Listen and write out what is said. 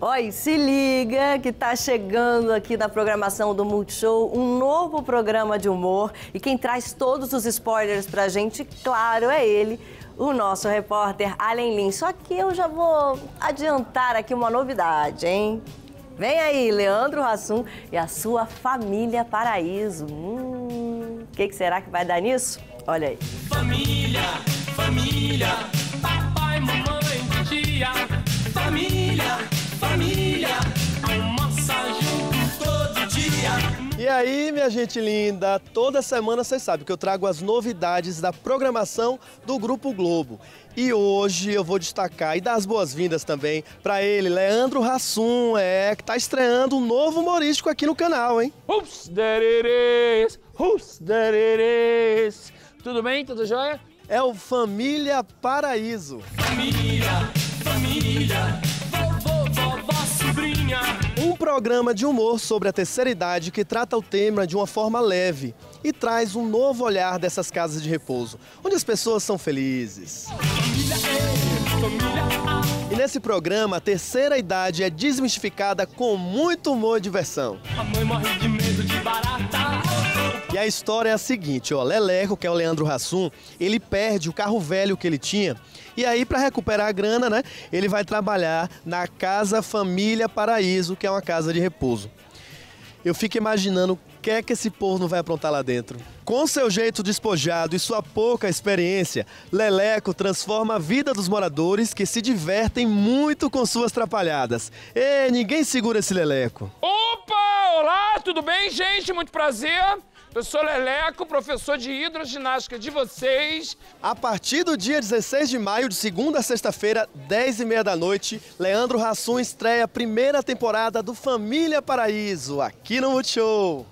Oi, se liga que tá chegando aqui na programação do Multishow um novo programa de humor e quem traz todos os spoilers pra gente, claro, é ele, o nosso repórter Allen Lin. Só que eu já vou adiantar aqui uma novidade, hein? Vem aí, Leandro Hassum e a sua família Paraíso. Hum, o que, que será que vai dar nisso? Olha aí. Família, família, papai, mamãe, tia, família, família, almoça junto todo dia. E aí, minha gente linda, toda semana vocês sabem que eu trago as novidades da programação do Grupo Globo. E hoje eu vou destacar e dar as boas-vindas também para ele, Leandro Hassum, é, que tá estreando um novo humorístico aqui no canal, hein? Who's that it is? Who's that it is? Tudo bem? Tudo jóia? É o Família Paraíso. Família, família, programa de humor sobre a terceira idade que trata o tema de uma forma leve e traz um novo olhar dessas casas de repouso, onde as pessoas são felizes. Família E, família. E nesse programa, a terceira idade é desmistificada com muito humor e diversão. A mãe morre de medo de barata. E a história é a seguinte, ó, Leleco, que é o Leandro Hassum, ele perde o carro velho que ele tinha. E aí, para recuperar a grana, né, ele vai trabalhar na Casa Família Paraíso, que é uma casa de repouso. Eu fico imaginando o que é que esse povo não vai aprontar lá dentro. Com seu jeito despojado e sua pouca experiência, Leleco transforma a vida dos moradores que se divertem muito com suas trapalhadas. E ninguém segura esse Leleco. Opa! Olá, tudo bem, gente? Muito prazer. Eu sou Leleco, professor de hidroginástica de vocês. A partir do dia 16 de maio, de segunda a sexta-feira, 10 e meia da noite, Leandro Hassum estreia a primeira temporada do Família Paraíso, aqui no Multishow.